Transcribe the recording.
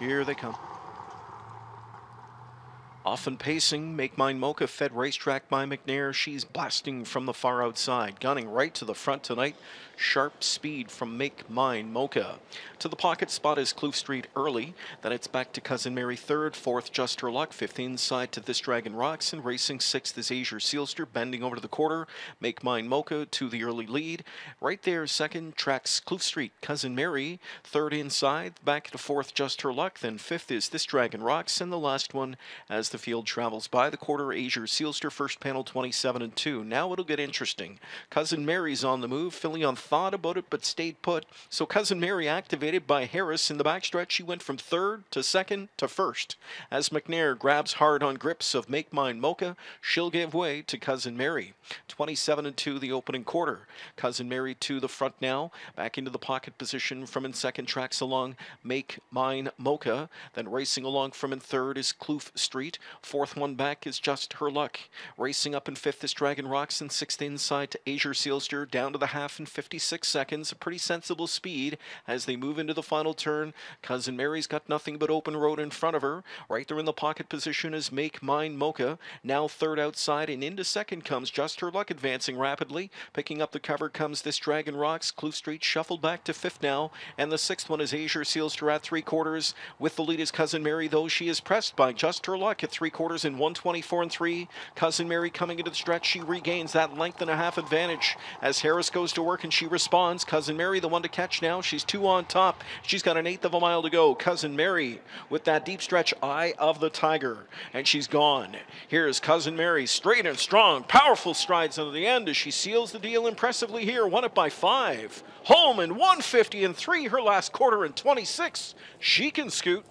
Here they come. Often pacing, Make Mine Mocha fed racetrack by McNair. She's blasting from the far outside, gunning right to the front tonight. Sharp speed from Make Mine Mocha. To the pocket spot is Kloof Street early. Then it's back to Cousin Mary third, fourth Just Her Luck, fifth inside to This Dragon Rocks, and racing sixth is Azure Seelster, bending over to the quarter. Make Mine Mocha to the early lead. Right there, second tracks Kloof Street, Cousin Mary. Third inside, back to fourth Just Her Luck. Then fifth is This Dragon Rocks, and the last one as the field travels by the quarter. Azure Seelster first panel 27 and 2. Now it'll get interesting. Cousin Mary's on the move. Filion thought about it but stayed put. So Cousin Mary activated by Harris in the backstretch. She went from third to second to first. As McNair grabs hard on grips of Make Mine Mocha, she'll give way to Cousin Mary. 27 and 2 the opening quarter. Cousin Mary to the front now. Back into the pocket position from in second tracks along Make Mine Mocha. Then racing along from in third is Kloof Street. Fourth one back is just her luck. Racing up in fifth is Dragon Rocks, and sixth inside to Azure Seelster, down to the half in 56 seconds. A pretty sensible speed as they move into the final turn. Cousin Mary's got nothing but open road in front of her. Right there in the pocket position is Make Mine Mocha. Now third outside, and into second comes Just Her Luck advancing rapidly. Picking up the cover comes this Dragon Rocks. Kloof Street shuffled back to fifth now, and the sixth one is Azure Seelster at three quarters. With the lead is Cousin Mary, though she is pressed by Just Her Luck at three three quarters in 124 and 3. Cousin Mary coming into the stretch. She regains that length and a half advantage as Harris goes to work and she responds. Cousin Mary, the one to catch now. She's two on top. She's got an eighth of a mile to go. Cousin Mary with that deep stretch, eye of the tiger. And she's gone. Here's Cousin Mary, straight and strong, powerful strides into the end as she seals the deal impressively here. Won it by five. Home in 150 and three, her last quarter in 26. She can scoot.